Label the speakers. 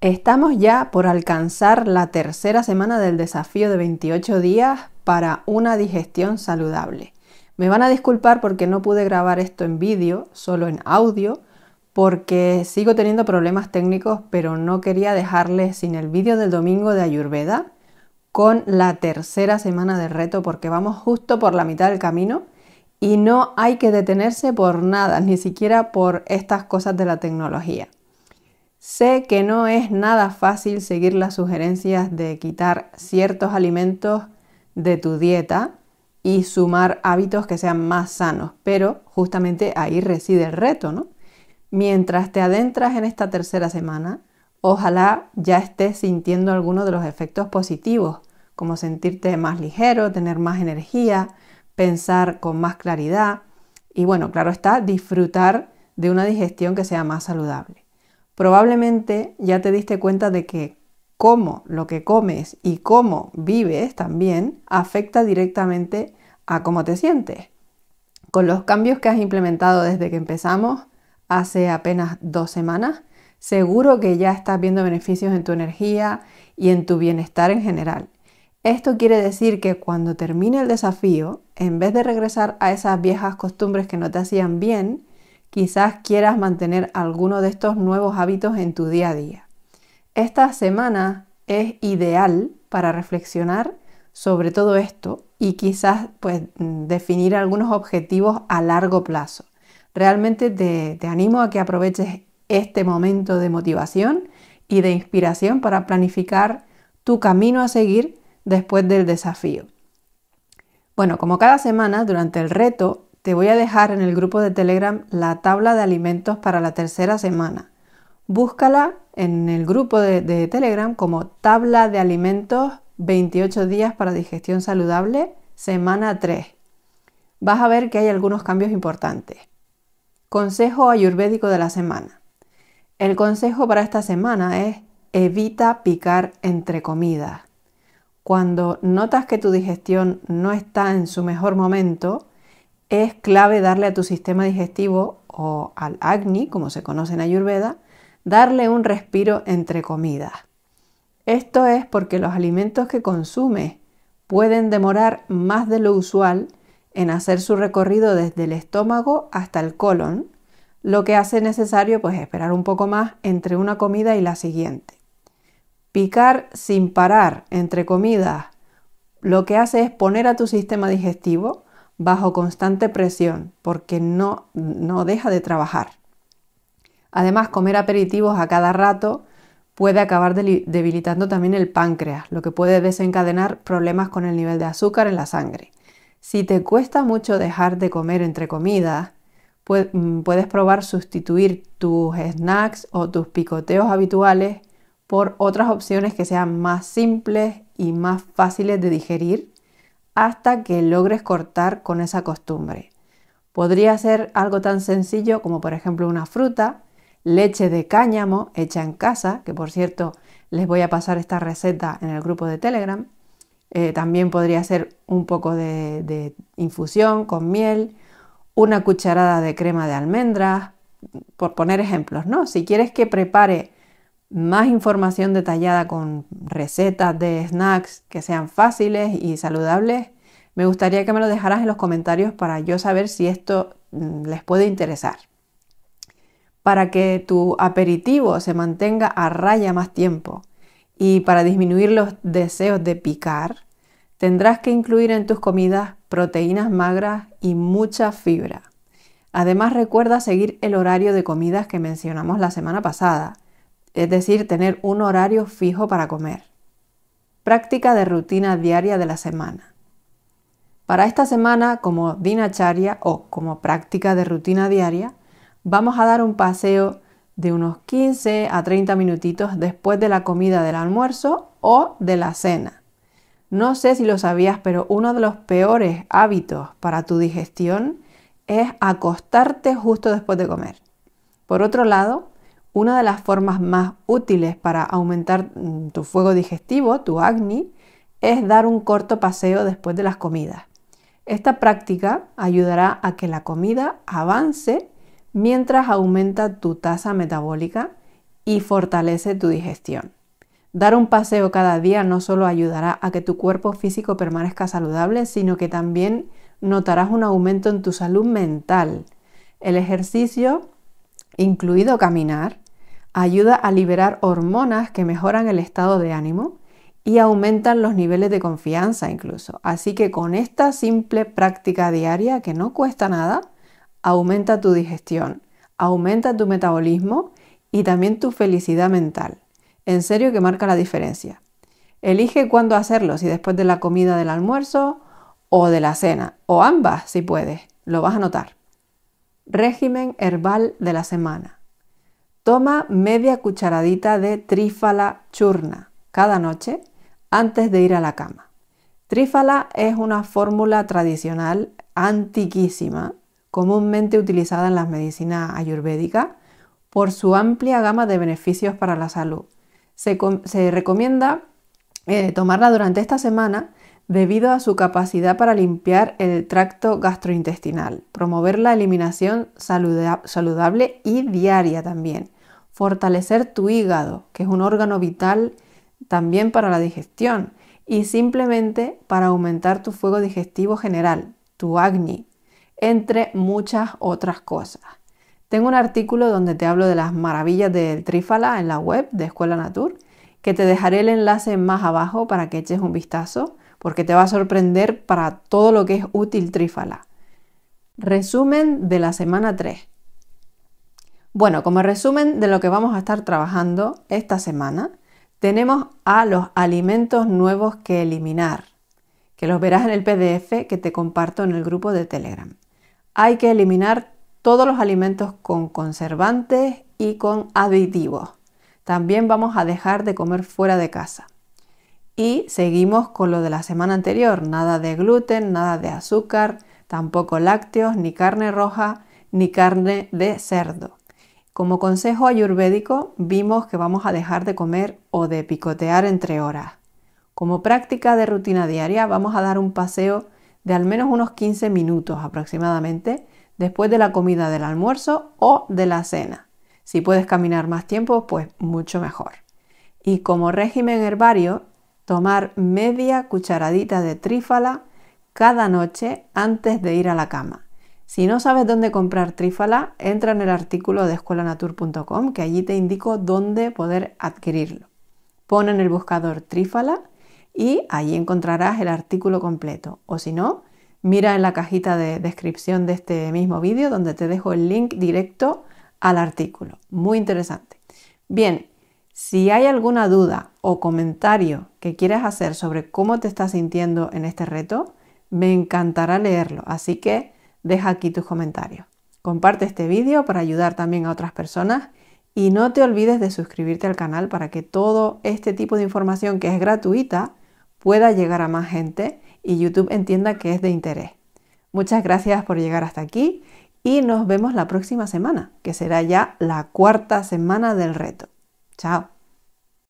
Speaker 1: Estamos ya por alcanzar la tercera semana del desafío de 28 días para una digestión saludable. Me van a disculpar porque no pude grabar esto en vídeo, solo en audio, porque sigo teniendo problemas técnicos, pero no quería dejarles sin el vídeo del domingo de Ayurveda con la tercera semana de reto porque vamos justo por la mitad del camino y no hay que detenerse por nada, ni siquiera por estas cosas de la tecnología. Sé que no es nada fácil seguir las sugerencias de quitar ciertos alimentos de tu dieta y sumar hábitos que sean más sanos, pero justamente ahí reside el reto, ¿no? Mientras te adentras en esta tercera semana, ojalá ya estés sintiendo algunos de los efectos positivos, como sentirte más ligero, tener más energía, pensar con más claridad y bueno, claro está, disfrutar de una digestión que sea más saludable probablemente ya te diste cuenta de que cómo lo que comes y cómo vives también afecta directamente a cómo te sientes. Con los cambios que has implementado desde que empezamos, hace apenas dos semanas, seguro que ya estás viendo beneficios en tu energía y en tu bienestar en general. Esto quiere decir que cuando termine el desafío, en vez de regresar a esas viejas costumbres que no te hacían bien, quizás quieras mantener alguno de estos nuevos hábitos en tu día a día. Esta semana es ideal para reflexionar sobre todo esto y quizás pues definir algunos objetivos a largo plazo. Realmente te, te animo a que aproveches este momento de motivación y de inspiración para planificar tu camino a seguir después del desafío. Bueno, como cada semana durante el reto te voy a dejar en el grupo de Telegram la tabla de alimentos para la tercera semana. Búscala en el grupo de, Telegram como tabla de alimentos 28 días para digestión saludable, semana 3. Vas a ver que hay algunos cambios importantes. Consejo ayurvédico de la semana. El consejo para esta semana es evita picar entre comidas. Cuando notas que tu digestión no está en su mejor momento, es clave darle a tu sistema digestivo o al Agni, como se conoce en Ayurveda, darle un respiro entre comidas. Esto es porque los alimentos que consume pueden demorar más de lo usual en hacer su recorrido desde el estómago hasta el colon, lo que hace necesario pues esperar un poco más entre una comida y la siguiente. Picar sin parar entre comidas lo que hace es poner a tu sistema digestivo bajo constante presión porque no, no deja de trabajar. Además, comer aperitivos a cada rato puede acabar debilitando también el páncreas, lo que puede desencadenar problemas con el nivel de azúcar en la sangre. Si te cuesta mucho dejar de comer entre comidas, mm, puedes probar sustituir tus snacks o tus picoteos habituales por otras opciones que sean más simples y más fáciles de digerir hasta que logres cortar con esa costumbre. Podría ser algo tan sencillo como por ejemplo una fruta, leche de cáñamo hecha en casa, que por cierto les voy a pasar esta receta en el grupo de Telegram. Eh, también podría ser un poco de, de infusión con miel, una cucharada de crema de almendras, por poner ejemplos, ¿no? Si quieres que prepare más información detallada con recetas de snacks que sean fáciles y saludables, me gustaría que me lo dejaras en los comentarios para yo saber si esto mm, les puede interesar. Para que tu aperitivo se mantenga a raya más tiempo y para disminuir los deseos de picar, tendrás que incluir en tus comidas proteínas magras y mucha fibra. Además recuerda seguir el horario de comidas que mencionamos la semana pasada es decir, tener un horario fijo para comer. Práctica de rutina diaria de la semana. Para esta semana, como dinacharya o como práctica de rutina diaria, vamos a dar un paseo de unos 15 a 30 minutitos después de la comida del almuerzo o de la cena. No sé si lo sabías, pero uno de los peores hábitos para tu digestión es acostarte justo después de comer. Por otro lado, una de las formas más útiles para aumentar mm, tu fuego digestivo, tu agni, es dar un corto paseo después de las comidas. Esta práctica ayudará a que la comida avance mientras aumenta tu tasa metabólica y fortalece tu digestión. Dar un paseo cada día no solo ayudará a que tu cuerpo físico permanezca saludable, sino que también notarás un aumento en tu salud mental. El ejercicio, incluido caminar, ayuda a liberar hormonas que mejoran el estado de ánimo y aumentan los niveles de confianza incluso. Así que con esta simple práctica diaria que no cuesta nada, aumenta tu digestión, aumenta tu metabolismo y también tu felicidad mental. En serio que marca la diferencia. Elige cuándo hacerlo, si después de la comida del almuerzo o de la cena, o ambas si puedes, lo vas a notar. Régimen herbal de la semana. Toma media cucharadita de trífala churna cada noche antes de ir a la cama. Trífala es una fórmula tradicional antiquísima, comúnmente utilizada en las medicinas ayurvédicas por su amplia gama de beneficios para la salud. Se, recomienda eh, tomarla durante esta semana debido a su capacidad para limpiar el tracto gastrointestinal, promover la eliminación saludable y diaria también, fortalecer tu hígado, que es un órgano vital también para la digestión y simplemente para aumentar tu fuego digestivo general, tu agni, entre muchas otras cosas. Tengo un artículo donde te hablo de las maravillas del trífala en la web de Escuela Natur, que te dejaré el enlace más abajo para que eches un vistazo, porque te va a sorprender para todo lo que es útil trífala. Resumen de la semana 3. Bueno, como resumen de lo que vamos a estar trabajando esta semana, tenemos a los alimentos nuevos que eliminar, que los verás en el PDF que te comparto en el grupo de Telegram. Hay que eliminar todos los alimentos con conservantes y con aditivos. También vamos a dejar de comer fuera de casa. Y seguimos con lo de la semana anterior, nada de gluten, nada de azúcar, tampoco lácteos, ni carne roja, ni carne de cerdo. Como consejo ayurvédico vimos que vamos a dejar de comer o de picotear entre horas. Como práctica de rutina diaria vamos a dar un paseo de al menos unos 15 minutos aproximadamente después de la comida del almuerzo o de la cena. Si puedes caminar más tiempo, pues mucho mejor. Y como régimen herbario, tomar media cucharadita de trífala cada noche antes de ir a la cama. Si no sabes dónde comprar trífala, entra en el artículo de escuelanatur.com que allí te indico dónde poder adquirirlo. Pon en el buscador trífala y allí encontrarás el artículo completo. O si no, mira en la cajita de descripción de este mismo vídeo donde te dejo el link directo al artículo. Muy interesante. Bien, si hay alguna duda o comentario que quieras hacer sobre cómo te estás sintiendo en este reto, me encantará leerlo. Así que deja aquí tus comentarios. Comparte este vídeo para ayudar también a otras personas y no te olvides de suscribirte al canal para que todo este tipo de información que es gratuita pueda llegar a más gente y YouTube entienda que es de interés. Muchas gracias por llegar hasta aquí y nos vemos la próxima semana, que será ya la cuarta semana del reto. Chao.